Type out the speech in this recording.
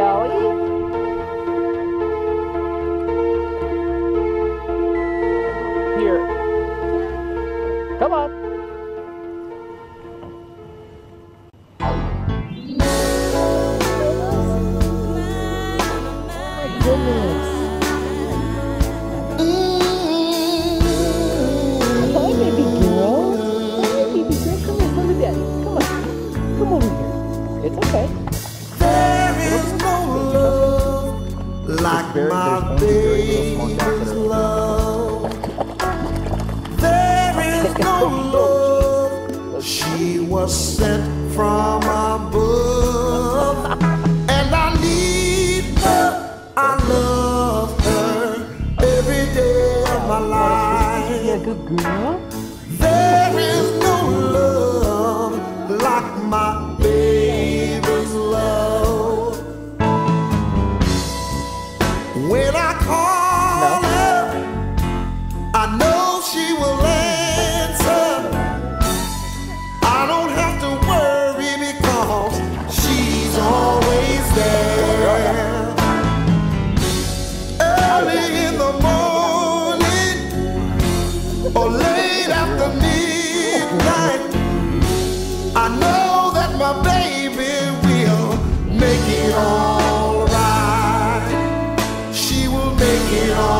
Joey. Here. Come on. Oh my goodness. like very, my baby's love. There is no love. She was sent from above. And I need her. I love her every day of my life. Good girl. it all.